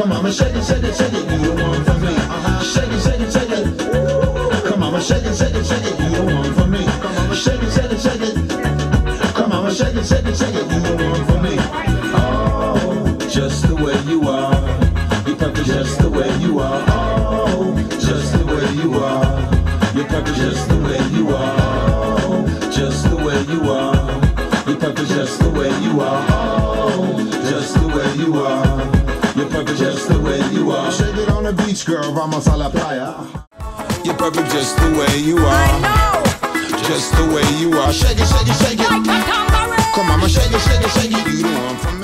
Come on, shake it, shake it, shake it. You the one for me. Uh-huh. Shake it, shake it, shake it. Come on, shake it, shake it, shake it. You the one for me. Come on, shake it, shake it, shake it. Come on, shake it, shake it, shake it. You the one for me. Oh, just the way you are. You're perfect just the way you are. Oh, just the way you are. You're perfect just the way you are. Oh, just the way you are. You're perfect just the way you are. Oh, just the way you are. You're perfect just the way you are. Shake it on the beach, girl. Vamos a la playa. You're perfect just the way you are. I know. Just the way you are. Shake it, shake it, shake it. Like a Come on, shake it, shake it, shake it. You the one for me.